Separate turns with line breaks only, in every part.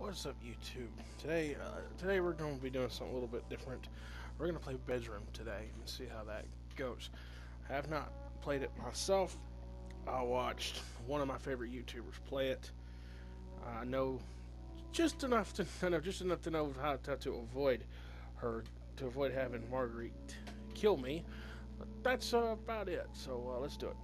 What's up, YouTube? Today, uh, today we're going to be doing something a little bit different. We're going to play Bedroom today and see how that goes. I have not played it myself. I watched one of my favorite YouTubers play it. I know just enough to know, just enough to know how to, to avoid her, to avoid having Marguerite kill me. But that's uh, about it. So uh, let's do it.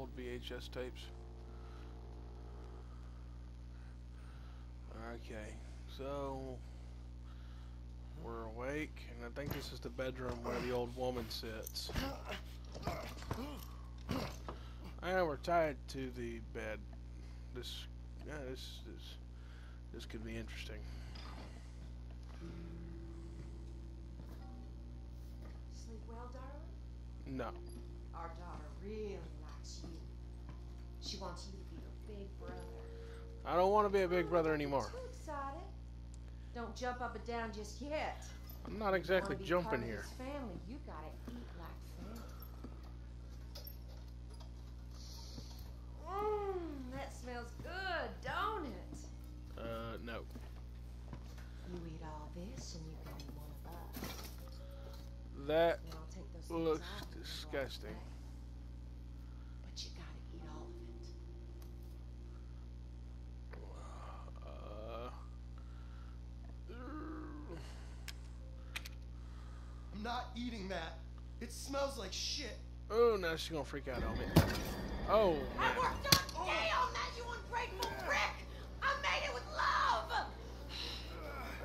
Old VHS tapes. Okay, so we're awake, and I think this is the bedroom where the old woman sits. And we're tied to the bed. This, yeah, this, this, this could be interesting.
Sleep well, darling?
No.
Our daughter really likes you. She wants you to be her big brother.
I don't want to be a big brother anymore.
Too excited. Don't jump up and down just yet.
I'm not exactly jumping here.
family, you gotta eat like family. Mmm, that smells good, don't it?
Uh, no.
You eat all this and you can one of us.
That
Then I'll take those things
looks disgusting.
away. But you gotta eat all of it.
Uh,
I'm not eating that. It smells like shit.
oh, now she's gonna freak out on me. Oh,
I worked all day on that, oh. you ungrateful prick! I made it with love!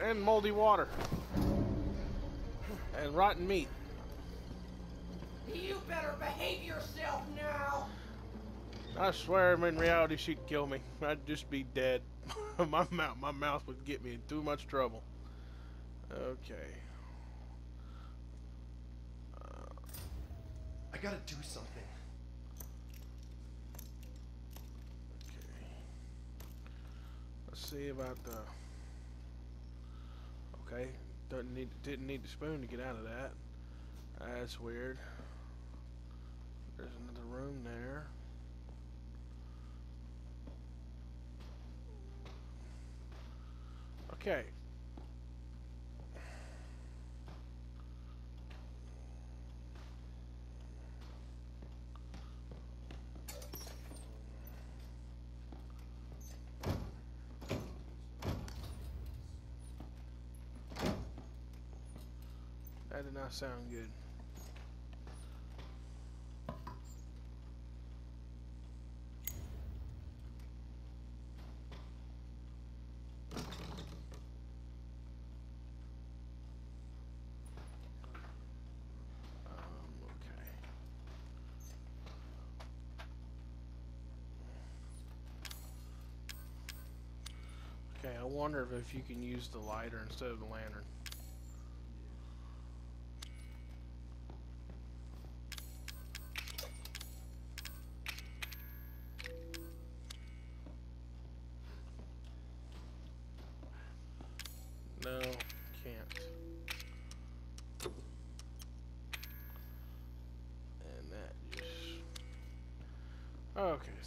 and moldy water. And rotten meat.
You better behave yourself now!
I swear, in reality, she'd kill me. I'd just be dead. my mouth, my mouth would get me in too much trouble. Okay.
I gotta do something.
Okay. Let's see about the. Okay. Doesn't need didn't need the spoon to get out of that. That's weird. There's another room there. Okay. Did not sound good. Um, okay. I wonder if, if you can use the lighter instead of the lantern.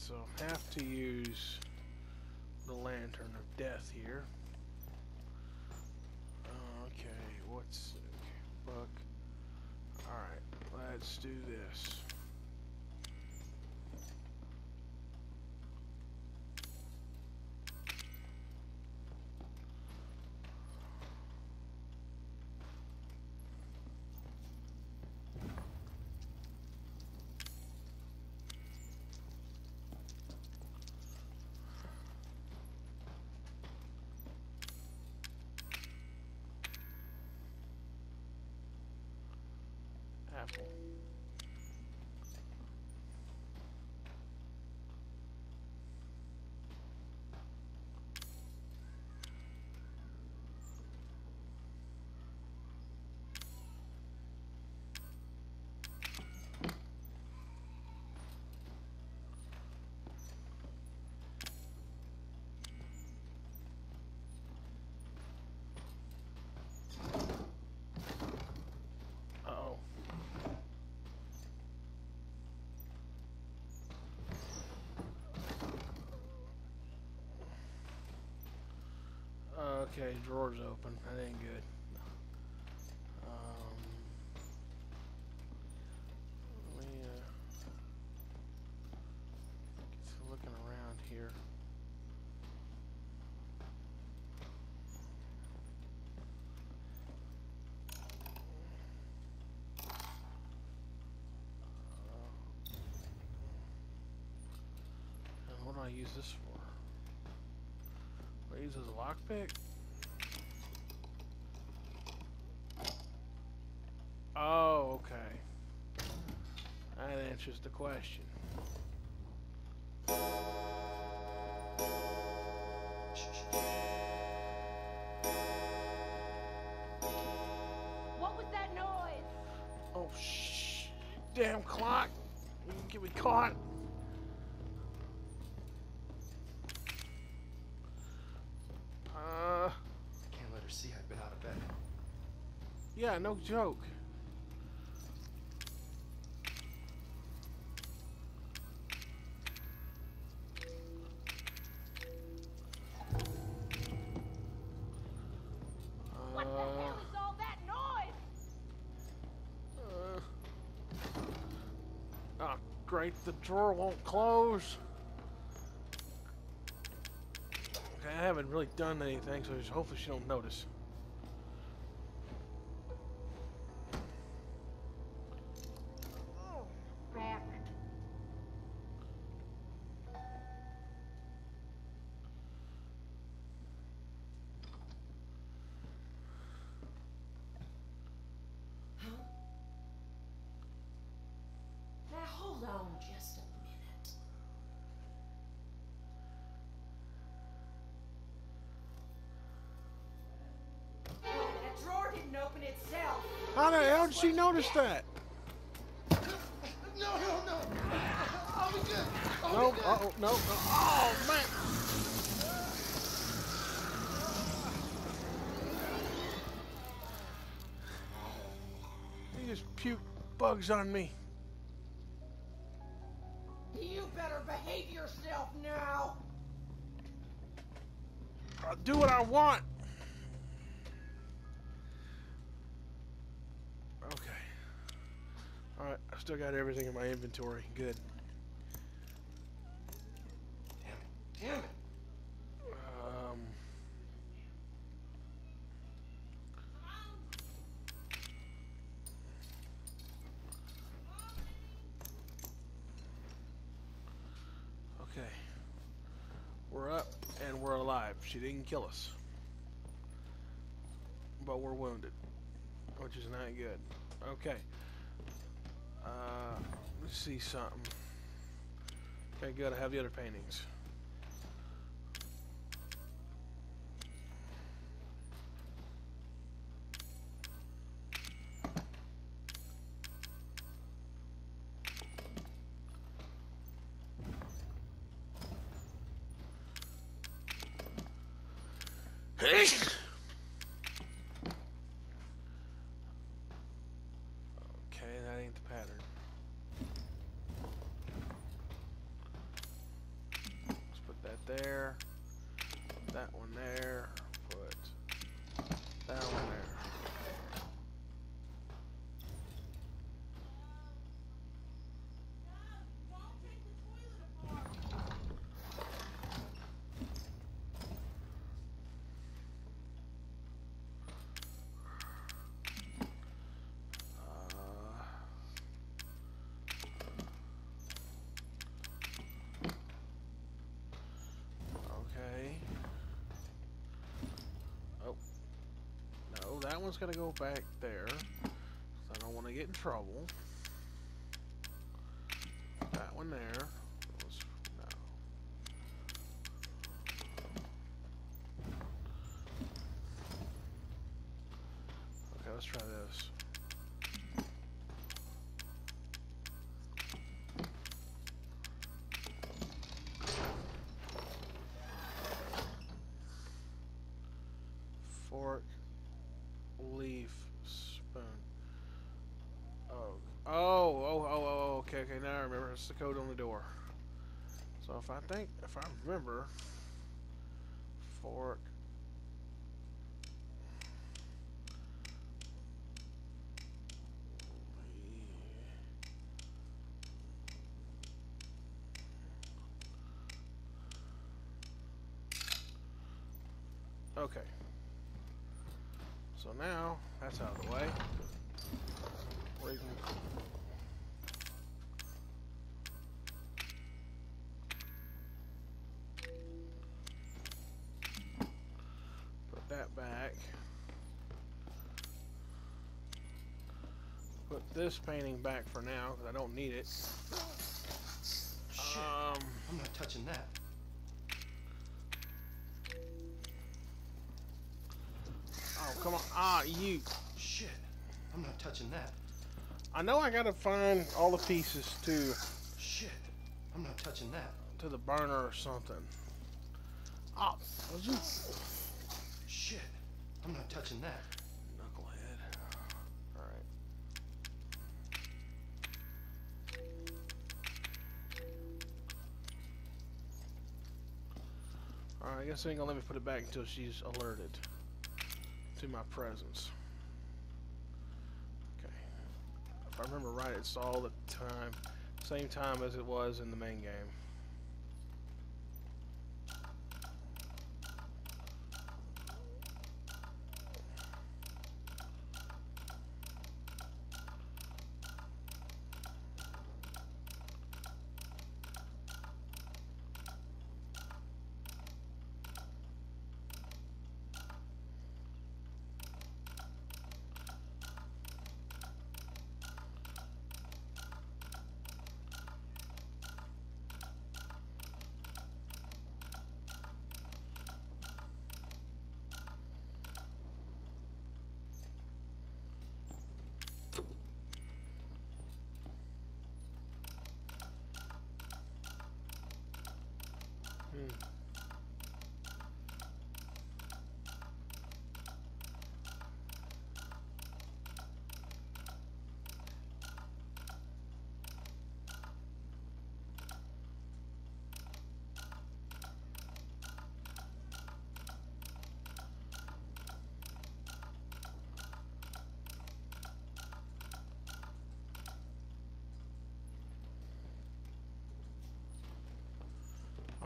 So have to use the Lantern of Death here. Okay, what's... Okay. Alright, let's do this. Apple. Okay, drawer's open. That ain't good. Um, let me uh, get some looking around here. Uh, what do I use this for? I use as a lockpick? Oh, okay. That answers the question.
What was that noise?
Oh, shh. Damn clock. You can get me caught. Uh,
Can't let her see I've been out of bed.
yeah, no joke.
The
drawer won't close. Okay, I haven't really done anything, so hopefully she don't notice. She notice that?
No, no, no. I'll be good. I'll
No,
be good.
uh oh, no, no. Oh, man. He just puked bugs on me.
You better behave yourself now.
I'll do what I want. Alright, I still got everything in my inventory. Good. Um. Okay. We're up and we're alive. She didn't kill us. But we're wounded. Which is not good. Okay. Uh, let's see something. Okay, good. I have the other paintings. There. That one there. Put that one there. Uh, okay. Oh. No, that one's gonna go back there. I don't want to get in trouble. That one there. that's the code on the door. So if I think, if I remember, fork. Okay. So now, that's out of the way. We can this painting back for now because I don't need it.
Shit.
Um,
I'm not touching that.
oh come on! Ah, you!
Shit. I'm not touching that.
I know I gotta find all the pieces to
Shit. I'm not touching that.
to the burner or something. Ah, you
Shit. I'm not touching that.
All right, I guess they ain't gonna let me put it back until she's alerted to my presence. Okay. If I remember right, it's all the time, same time as it was in the main game. Hmm.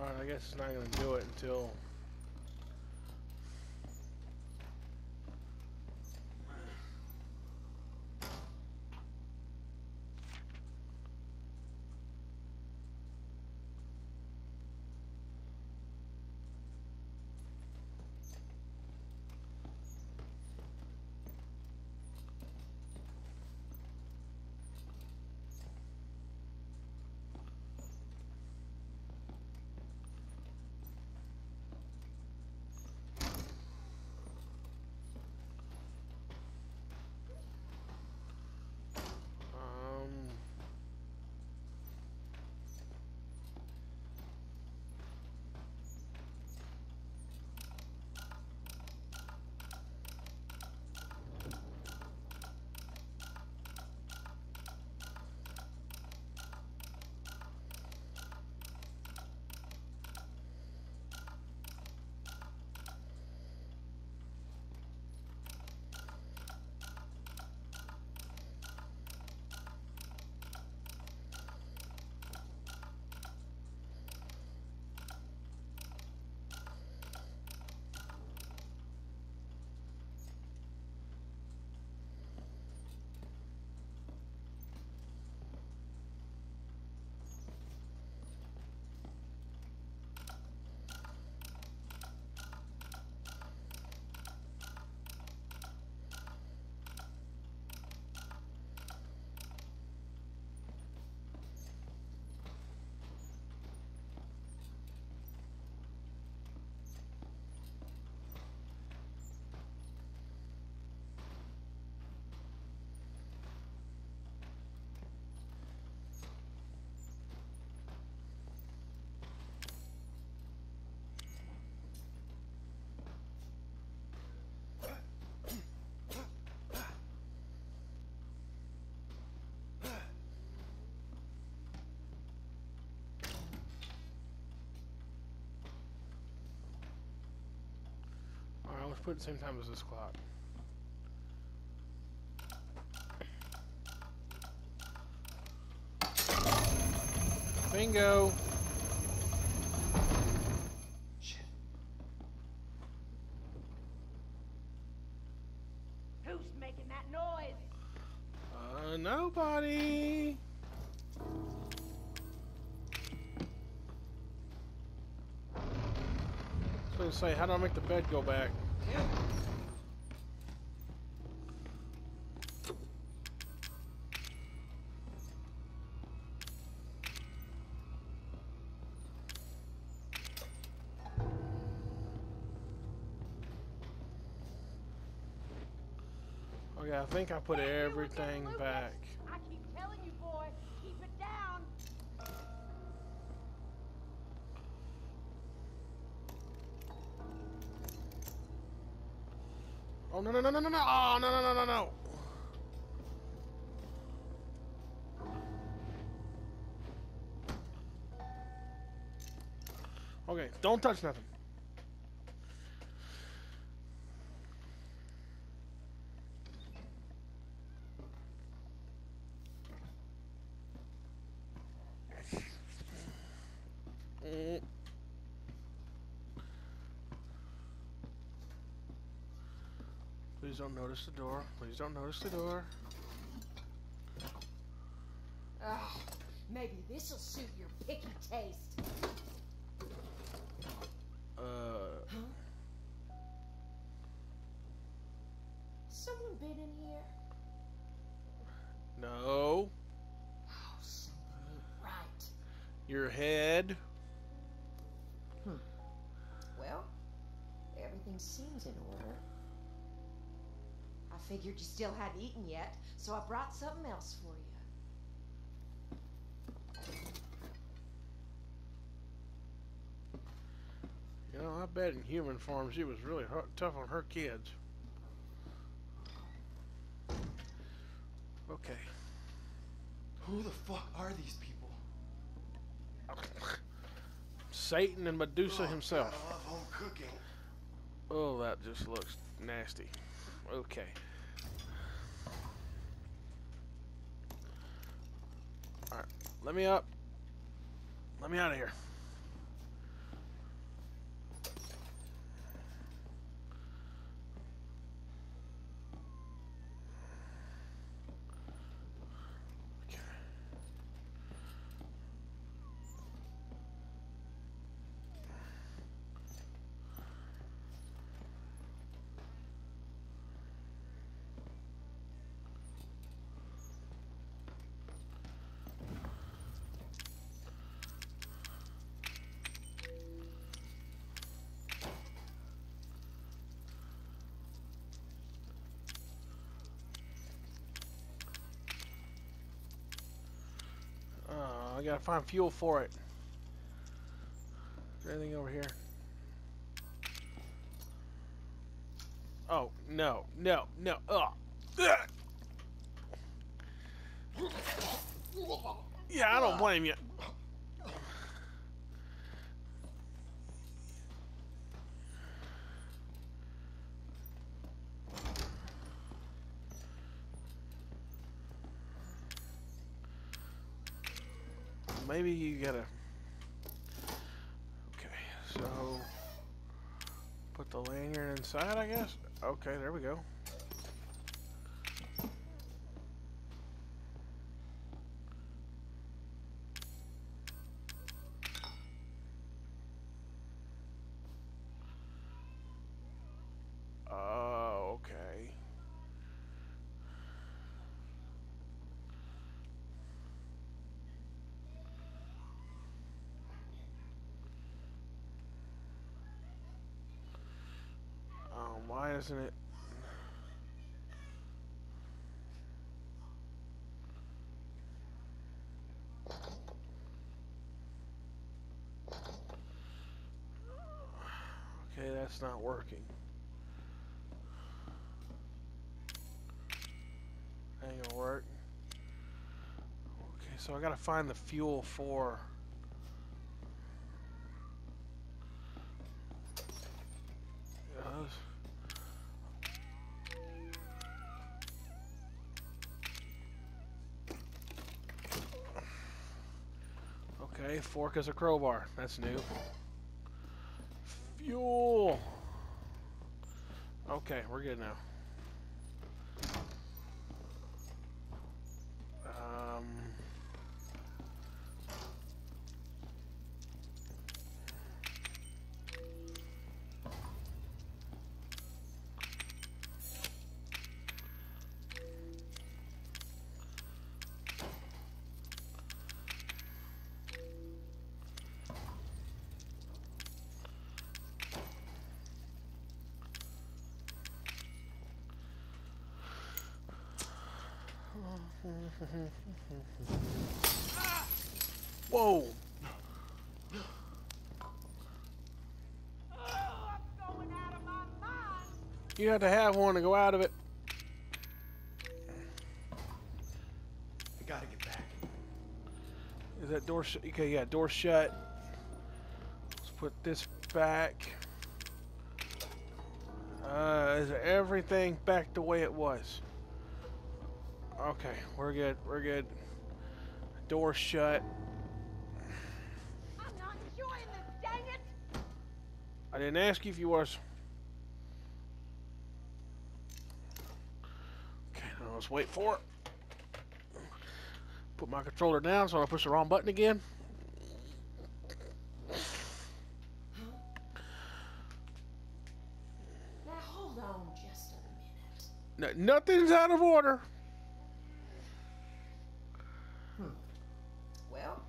Alright, I guess it's not gonna do it until put the same time as this clock. Bingo!
Who's
making that noise? Uh, nobody! say, how do I make the bed go back? Okay, I think I put everything back. No no no no no no! Oh no no no no no! Okay, don't touch nothing. Mm. Please don't notice the door. Please don't notice the door.
Ugh, maybe this'll suit your picky taste.
Uh, Huh?
Someone been in here?
no.
Oh, right.
Your head. Hmm.
Well, everything seems in order. I figured you still hadn't eaten yet, so I brought something else for you.
You know, I bet in human form she was really hu- tough on her kids. Okay.
Who the fuck are these people?
Satan and Medusa
Oh,
himself.
God, I love home cooking.
Oh, that just looks nasty. Okay. Alright, let me up. Let me out of here. Okay. Uh, I gotta find fuel for it. Is there anything over here? Oh, no, no, no. Ugh. Yeah, I don't blame you. Maybe you gotta. Okay, so put the lanyard inside, I guess. Okay, there we go. Oh, okay. Um, why isn't it? Okay, that's not working. Ain't gonna work. Okay, so I gotta find the fuel for. Fork as a crowbar. That's new. Fuel. Okay, we're good now. Whoa!
Oh, I'm going out of my mind.
You have to have one to go out of it.
I gotta get back.
Is that door shut? Okay, yeah, door shut. Let's put this back. Uh, is everything back the way it was? Okay, we're good. We're good. Door shut.
I'm not enjoying this, dang it.
I didn't ask you if you was. Okay, now let's wait for it. Put my controller down so I don't push the wrong button again.
Now hold on just a minute.
No, nothing's out of order.
Well,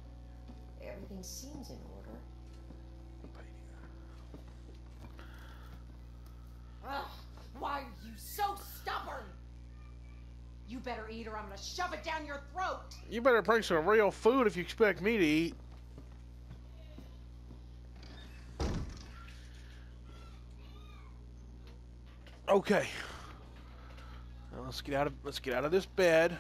everything seems in order. Ugh, why are you so stubborn? You better eat or I'm gonna shove it down your throat.
You better bring some real food if you expect me to eat. Okay. Now let's get out of let's get out of this bed.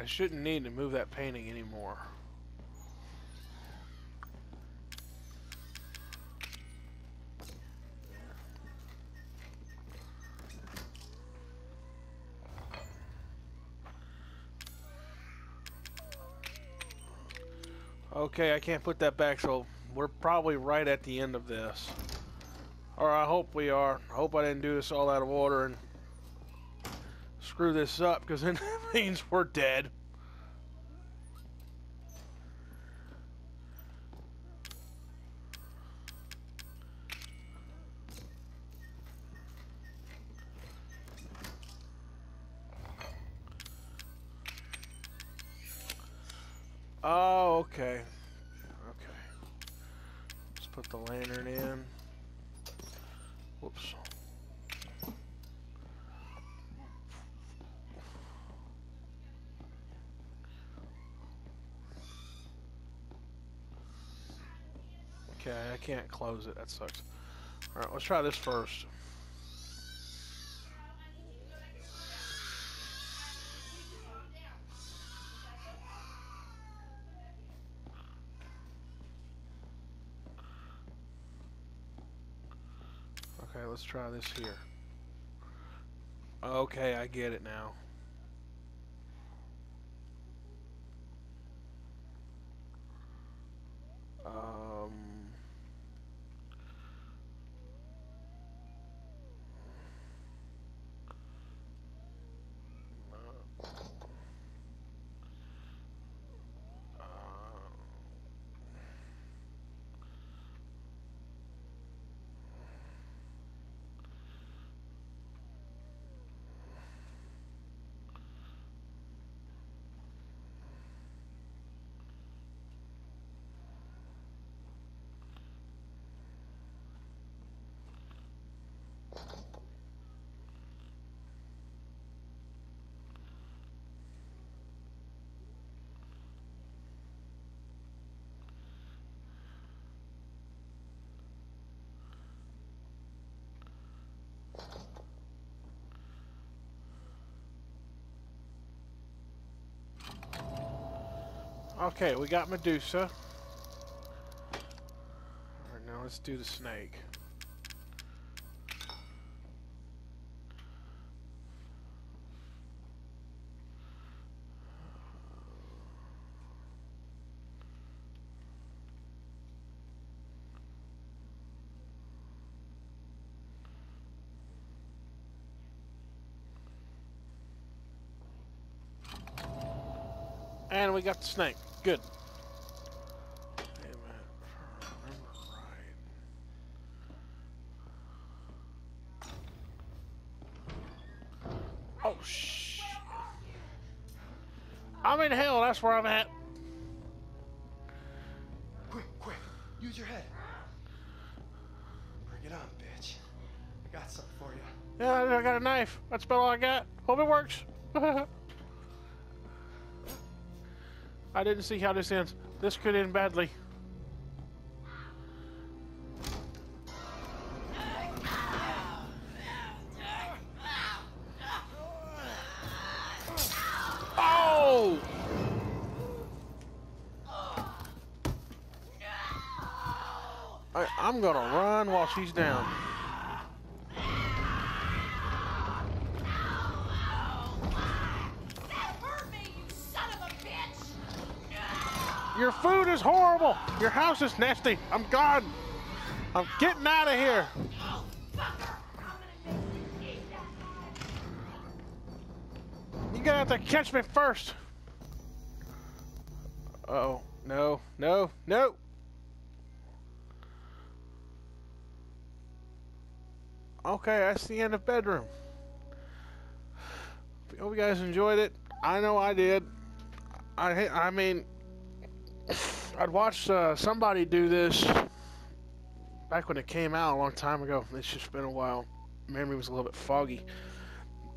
I shouldn't need to move that painting anymore. Okay, I can't put that back, so we're probably right at the end of this. Or I hope we are. I hope I didn't do this all out of order and screw this up, because then means we're dead. Oh, okay. Okay. Let's put the lantern in. Whoops. Okay, I can't close it. That sucks. Alright, let's try this first. Okay, let's try this here. Okay, I get it now. Okay, we got Medusa. Alright, now let's do the snake. And we got the snake. Good. Wait a minute. If I remember right. Oh, shh. I'm in hell. That's where I'm at.
Quick, quick. Use your head. Bring it on, bitch. I got something for you.
Yeah, I got a knife. That's about all I got. Hope it works. I didn't see how this ends. This could end badly. Oh! I, I'm gonna run while she's down. Your house is nasty. I'm gone. I'm getting out of here. You're gonna have to catch me first. Uh oh. No, no, no. Okay, that's the end of bedroom. Hope you guys enjoyed it. I know I did. I I mean, I'd watched uh, somebody do this back when it came out a long time ago. It's just been a while. Memory was a little bit foggy.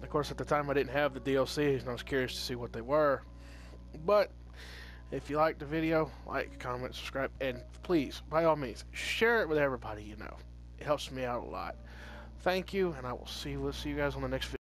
Of course, at the time I didn't have the DLCs, and I was curious to see what they were. But if you liked the video, like, comment, subscribe, and please, by all means, share it with everybody you know. It helps me out a lot. Thank you, and I will see. We'll see you guys on the next video.